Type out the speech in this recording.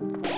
you